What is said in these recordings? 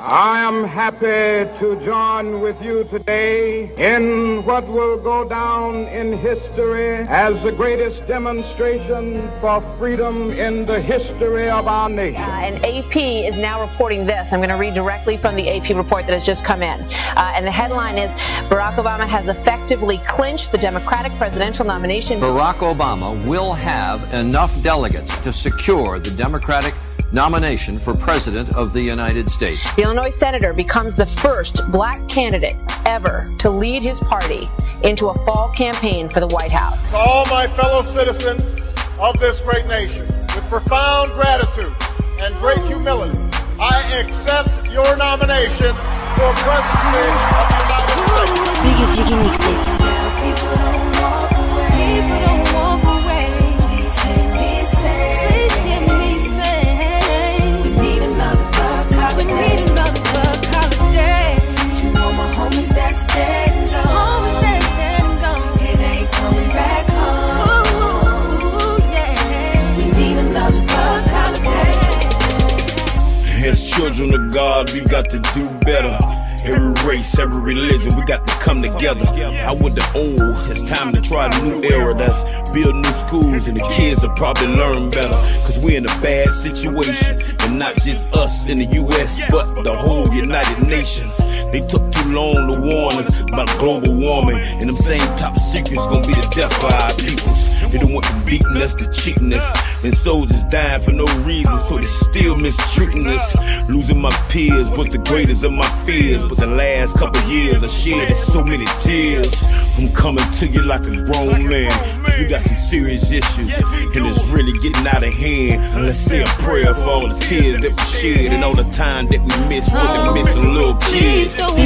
I am happy to join with you today in what will go down in history as the greatest demonstration for freedom in the history of our nation. Uh, and AP is now reporting this. I'm going to read directly from the AP report that has just come in. Uh, and the headline is Barack Obama has effectively clinched the Democratic presidential nomination. Barack Obama will have enough delegates to secure the Democratic nomination for President of the United States. The Illinois senator becomes the first black candidate ever to lead his party into a fall campaign for the White House. To all my fellow citizens of this great nation, with profound gratitude and great humility, I accept your nomination for presidency of the United States. Children of God, we got to do better. Every race, every religion, we got to come together. I with the old, it's time to try a new era. That's build new schools, and the kids will probably learn better. Cause we in a bad situation, and not just us in the US, but the whole United Nations. They took too long to warn us about global warming, and them same top secrets gonna be the death of our peoples. They don't want to beating us, to cheating us, and soldiers dying for no reason, so they still mistreating us. Losing my peers was the greatest of my fears, but the last couple years I shed so many tears. I'm coming to you like a grown man. We got some serious issues, and it's really getting out of hand. And let's say a prayer for all the tears that we shed and all the time that we missed when they missing little kids. People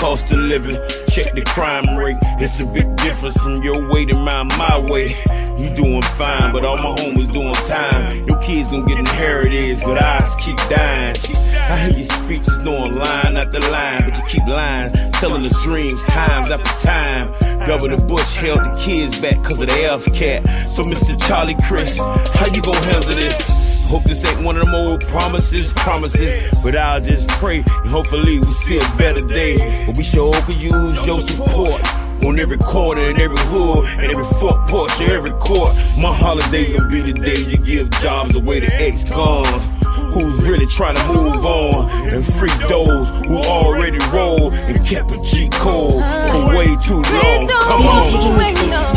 cost of living, check the crime rate. It's a big difference from your way to mine my way. You doing fine, but all my homies doing time. Your kids gonna get inherited, but eyes keep dying. I hear your speeches knowing line after line, but you keep lying, telling us dreams times after time. Governor Bush held the kids back cause of the FCAT. So Mr. Charlie Crist, how you gonna handle this? Hope this ain't one of them old promises, promises. But I'll just pray and hopefully we see a better day. But we sure could use your support. On every corner, and every hood, and every front porch, every court. My holiday will be the day you give jobs away to ex-cons who's really trying to move on and free those who already roll and kept a G code for way too long. Come on.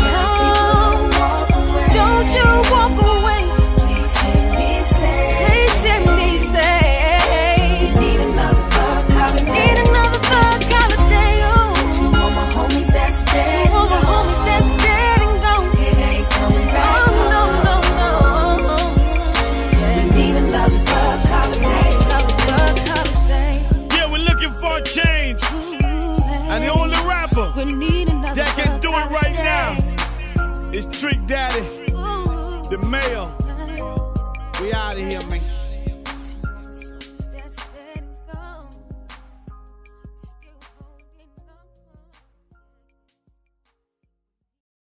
We out